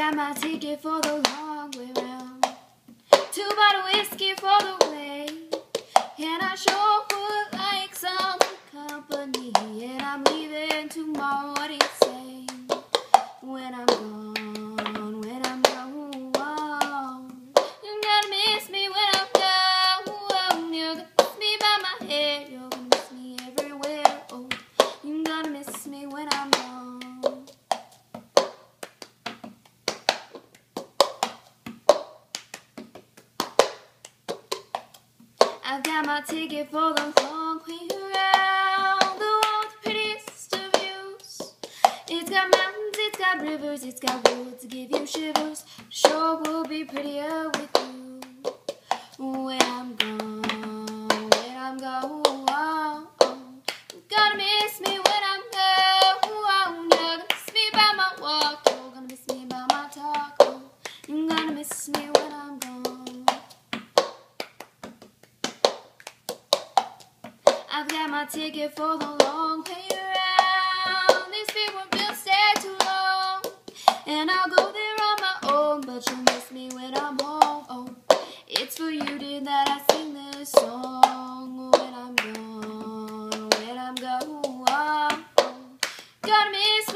got my ticket for the long way round. Two bottle whiskey for the way. And I sure would like some company. And I'm leaving tomorrow. What do you say? When I'm gone, when I'm gone. You're gonna miss me when I'm gone. You're gonna miss me by my head. You're gonna miss me everywhere. Oh, you're gonna miss me when I'm gone. I've got my ticket for the long way around the world, prettiest of views. It's got mountains, it's got rivers, it's got woods to give you shivers. Sure will be prettier with you when I'm gone, when I'm gone. You're gonna miss me when I'm gone. You're gonna miss me by my walk. You're gonna miss me by my talk. Oh, you're gonna miss me when I'm gone. I've got my ticket for the long way around. These people will stay too long, and I'll go there on my own. But you'll miss me when I'm home. Oh, it's for you, dear, that I sing this song. When I'm gone, when I'm gone, oh, gonna miss